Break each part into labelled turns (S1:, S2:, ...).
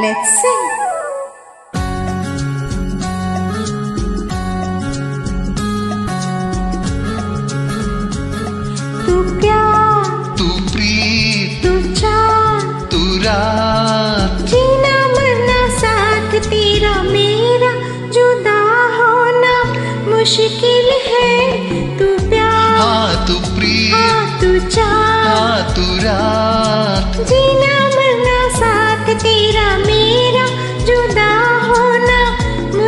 S1: Let's sing. तू प्यार
S2: तू प्रीत।
S1: तू चार
S2: तू रात।
S1: जीना मरना साथ तेरा मेरा। जुदा होना मुश्किल है। तू प्यार।
S2: हाँ तू प्रीत।
S1: हाँ तू चार
S2: हाँ तू रात।
S1: जीना मरना साथ तेरा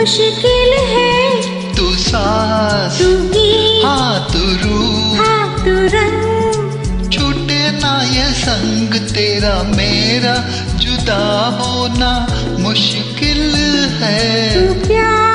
S1: मुश्किल है।
S2: तू सांस
S1: तू ही
S2: हाँ तू रूह
S1: हाँ तू रंग।
S2: छूटे ना ये संग तेरा मेरा जुदा होना मुश्किल है।
S1: तू प्यार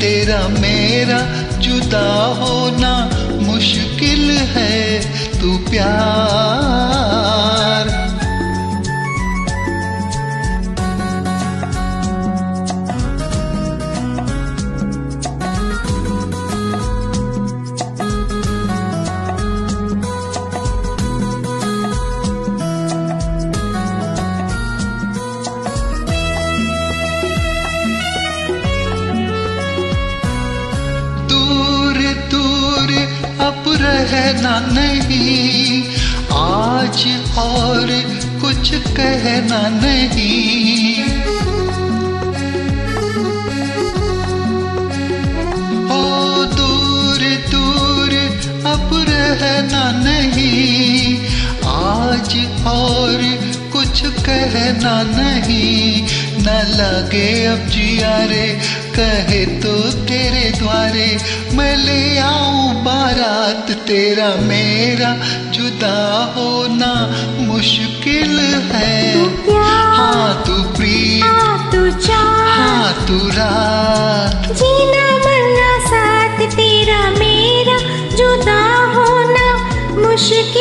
S1: तेरा मेरा जुदा होना मुश्किल है
S2: तू प्यार रहना नहीं। आज और कुछ कहना नहीं। ओ दूर दूर अब रहना नहीं। आज और कुछ कहना नहीं। न लगे अब जिया रे कहे तो तेरे द्वारे मैं ले आऊँ बारात तेरा मेरा जुदा होना मुश्किल है।
S1: तू
S2: हाँ तू प्रिय
S1: हाँ तू
S2: हाँ तू रात।
S1: जीना मरना साथ तेरा मेरा जुदा होना मुश्किल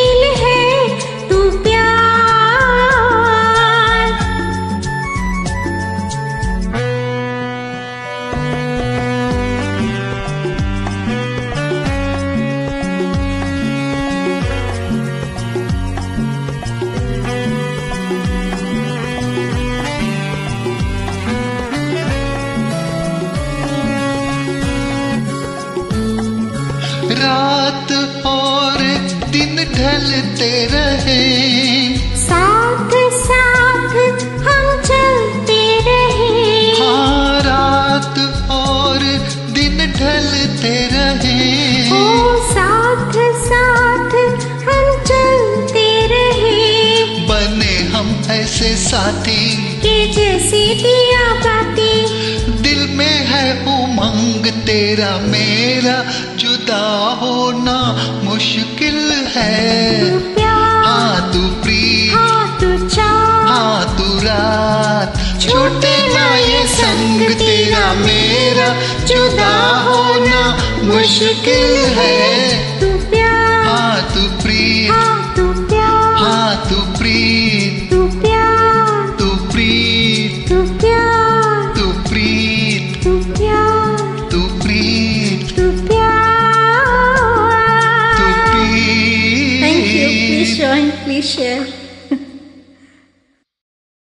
S2: रात और दिन ढलते रहे।
S1: साथ साथ हम चलते रहे।
S2: हाँ रात और दिन ढलते रहे।
S1: ओ साथ साथ हम चलते रहे।
S2: बने हम ऐसे साथी।
S1: के जैसी दिया बाती।
S2: दिल में है उमंग तेरा मेरा जुदा होना मुश्किल है। हाँ तू प्री
S1: हाँ तू
S2: हाँ तू रात। छोटे ना ये संग तेरा मेरा जुदा होना मुश्किल है। 谢。